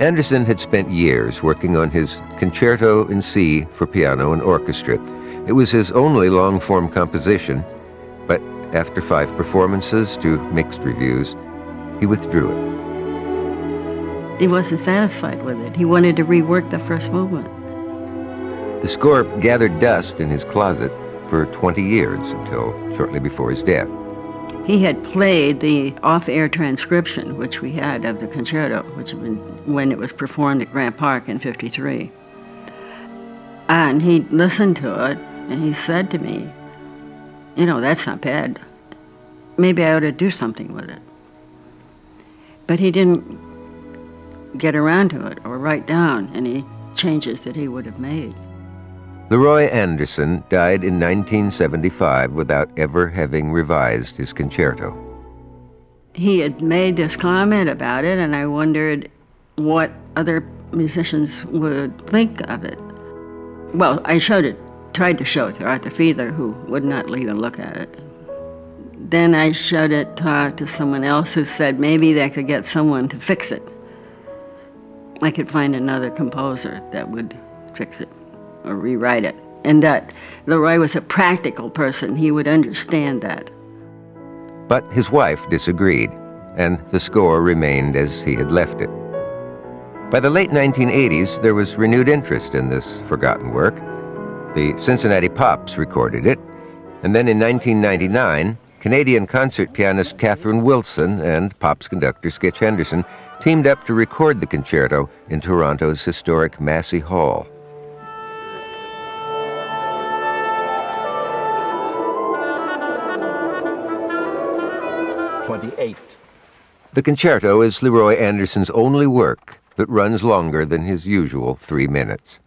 Anderson had spent years working on his Concerto in C for piano and orchestra. It was his only long-form composition, but after five performances to mixed reviews, he withdrew it. He wasn't satisfied with it. He wanted to rework the first movement. The score gathered dust in his closet for 20 years until shortly before his death. He had played the off-air transcription, which we had of the concerto, which been when it was performed at Grant Park in 53. And he listened to it, and he said to me, you know, that's not bad. Maybe I ought to do something with it. But he didn't get around to it or write down any changes that he would have made. Leroy Anderson died in 1975 without ever having revised his concerto. He had made this comment about it, and I wondered what other musicians would think of it. Well, I showed it, tried to show it to Arthur Fiedler, who would not even look at it. Then I showed it to, to someone else who said maybe they could get someone to fix it. I could find another composer that would fix it or rewrite it. And that Leroy was a practical person. He would understand that. But his wife disagreed, and the score remained as he had left it. By the late 1980s, there was renewed interest in this forgotten work. The Cincinnati Pops recorded it, and then in 1999, Canadian concert pianist Catherine Wilson and Pops conductor Skitch Henderson teamed up to record the concerto in Toronto's historic Massey Hall. 28. The concerto is Leroy Anderson's only work that runs longer than his usual three minutes.